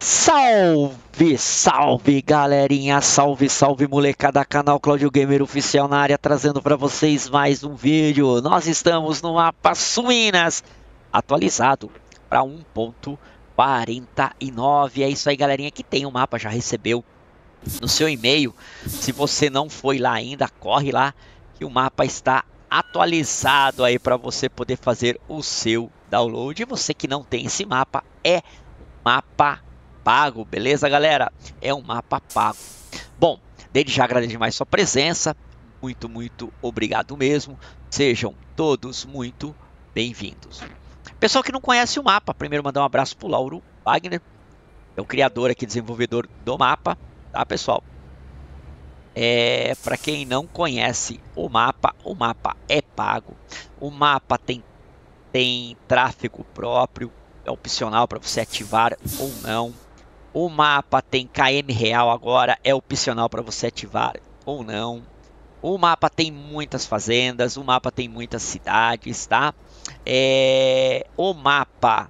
Salve, salve galerinha, salve, salve molecada, canal Claudio Gamer Oficial na área, trazendo para vocês mais um vídeo. Nós estamos no mapa Suínas, atualizado para 1.49. É isso aí galerinha, que tem o mapa, já recebeu no seu e-mail. Se você não foi lá ainda, corre lá que o mapa está atualizado aí para você poder fazer o seu download. E você que não tem esse mapa, é mapa pago, beleza, galera? É um mapa pago. Bom, desde já agradeço demais sua presença. Muito, muito obrigado mesmo. Sejam todos muito bem-vindos. Pessoal que não conhece o mapa, primeiro mandar um abraço pro Lauro Wagner, é o criador aqui, desenvolvedor do mapa, tá, pessoal? É, para quem não conhece o mapa, o mapa é pago. O mapa tem tem tráfego próprio, é opcional para você ativar ou não. O mapa tem KM real agora, é opcional para você ativar ou não. O mapa tem muitas fazendas, o mapa tem muitas cidades, tá? É, o mapa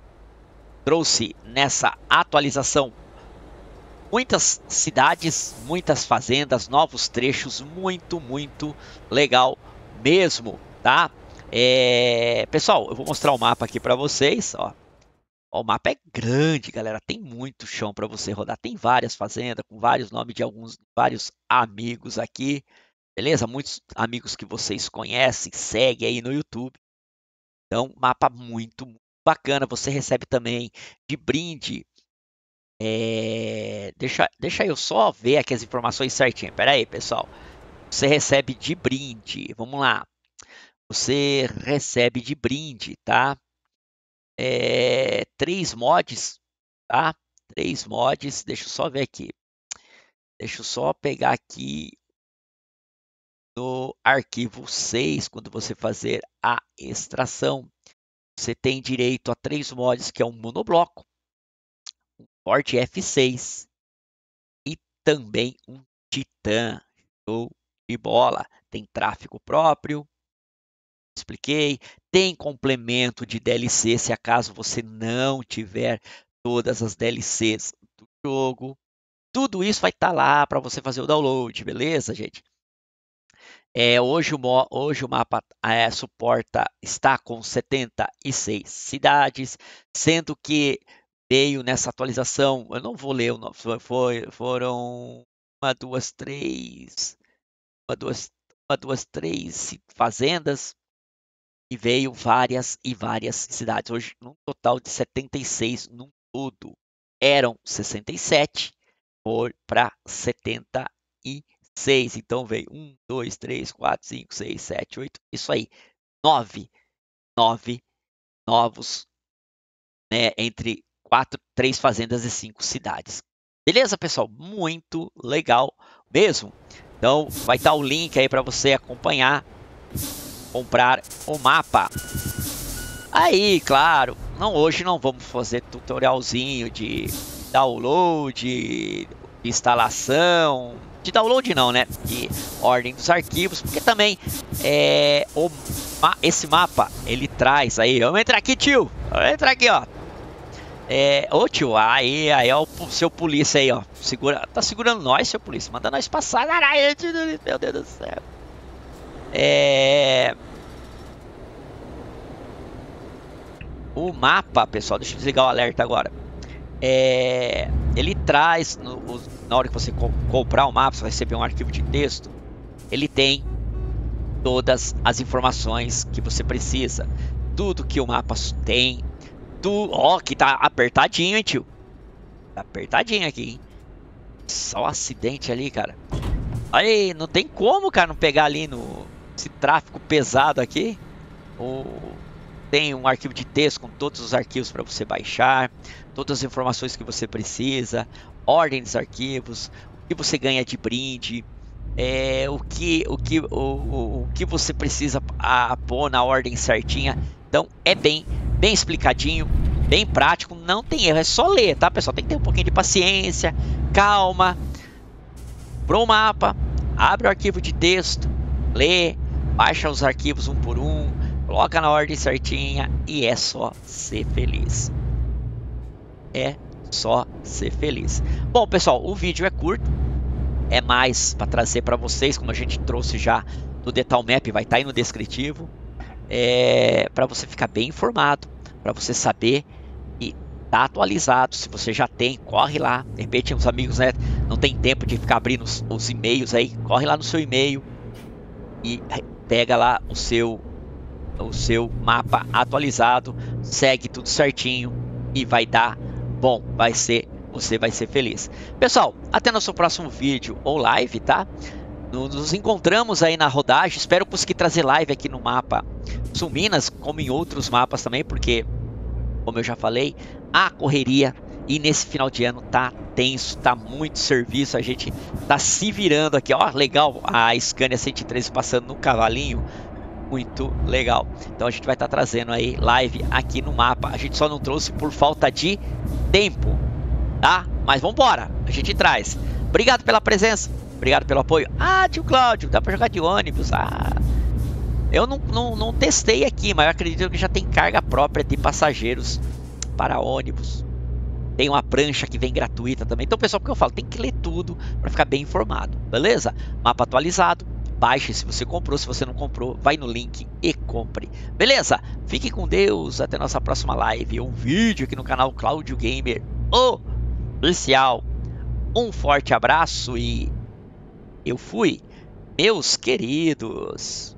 trouxe nessa atualização muitas cidades, muitas fazendas, novos trechos, muito, muito legal mesmo, tá? É, pessoal, eu vou mostrar o mapa aqui para vocês, ó. Ó, o mapa é grande, galera. Tem muito chão para você rodar. Tem várias fazendas com vários nomes de alguns vários amigos aqui. Beleza? Muitos amigos que vocês conhecem, seguem aí no YouTube. Então, mapa muito, bacana. Você recebe também de brinde. É... Deixa, deixa eu só ver aqui as informações certinho. Pera aí, pessoal. Você recebe de brinde. Vamos lá. Você recebe de brinde, tá? É, três mods, tá? Três mods, deixa eu só ver aqui. Deixa eu só pegar aqui no arquivo 6, quando você fazer a extração. Você tem direito a três mods, que é um monobloco, um porte F6 e também um Titã. Show de bola. Tem tráfego próprio, expliquei. Tem complemento de DLC se acaso você não tiver todas as DLCs do jogo. Tudo isso vai estar tá lá para você fazer o download, beleza, gente? É, hoje, o, hoje o mapa é, suporta, está com 76 cidades, sendo que veio nessa atualização, eu não vou ler o nome, foi, foram uma, duas, três, uma, duas, uma, duas, três fazendas, e veio várias e várias cidades. Hoje, num total de 76 no todo. Eram 67, foi para 76. Então veio 1, 2, 3, 4, 5, 6, 7, 8. Isso aí. 9. 9 novos né, entre quatro, três fazendas e cinco cidades. Beleza, pessoal? Muito legal mesmo. Então, vai estar o link aí para você acompanhar comprar o mapa. Aí, claro, não hoje não vamos fazer tutorialzinho de download, de instalação, de download não, né? De ordem dos arquivos, porque também é, o, esse mapa ele traz aí. Vamos entrar aqui, tio. Vamos entrar aqui, ó. É, ô tio, aí, aí é o seu polícia aí, ó. Segura, tá segurando nós, seu polícia. Manda nós passar. Meu Deus do céu. É... O mapa, pessoal, deixa eu desligar o alerta agora. É... Ele traz, no, na hora que você co comprar o mapa, você vai receber um arquivo de texto. Ele tem todas as informações que você precisa. Tudo que o mapa tem. Tu... Ó, oh, que tá apertadinho, hein, tio? Tá apertadinho aqui, hein? Só um acidente ali, cara. Aí, não tem como, cara, não pegar ali no esse tráfego pesado aqui. O, tem um arquivo de texto com todos os arquivos para você baixar, todas as informações que você precisa, ordem dos arquivos, o que você ganha de brinde, é, o, que, o, que, o, o, o que você precisa a, a pôr na ordem certinha. Então é bem, bem explicadinho, bem prático, não tem erro, é só ler, tá pessoal? Tem que ter um pouquinho de paciência, calma. Pro mapa, abre o arquivo de texto, lê, baixa os arquivos um por um, coloca na ordem certinha e é só ser feliz. É só ser feliz. Bom, pessoal, o vídeo é curto, é mais para trazer para vocês, como a gente trouxe já no Detail Map, vai estar tá aí no descritivo, é, para você ficar bem informado, para você saber e tá atualizado. Se você já tem, corre lá. De repente, os amigos né, não tem tempo de ficar abrindo os, os e-mails aí, corre lá no seu e-mail e pega lá o seu o seu mapa atualizado, segue tudo certinho e vai dar bom, vai ser você vai ser feliz. Pessoal, até nosso próximo vídeo ou live, tá? Nos encontramos aí na rodagem. Espero conseguir trazer live aqui no mapa Sul Minas, como em outros mapas também, porque, como eu já falei, a correria e nesse final de ano tá tenso, tá muito serviço. A gente tá se virando aqui, ó, legal. A Scania 113 passando no cavalinho muito legal. Então a gente vai estar tá trazendo aí live aqui no mapa. A gente só não trouxe por falta de tempo, tá? Mas vamos embora, a gente traz. Obrigado pela presença, obrigado pelo apoio. Ah, tio Cláudio, dá para jogar de ônibus. Ah, eu não, não, não testei aqui, mas acredito que já tem carga própria de passageiros para ônibus. Tem uma prancha que vem gratuita também. Então, pessoal, que eu falo? Tem que ler tudo para ficar bem informado, beleza? Mapa atualizado, Baixe se você comprou, se você não comprou, vai no link e compre. Beleza? Fique com Deus, até nossa próxima live ou vídeo aqui no canal Cláudio Gamer oficial. Um forte abraço e eu fui, meus queridos.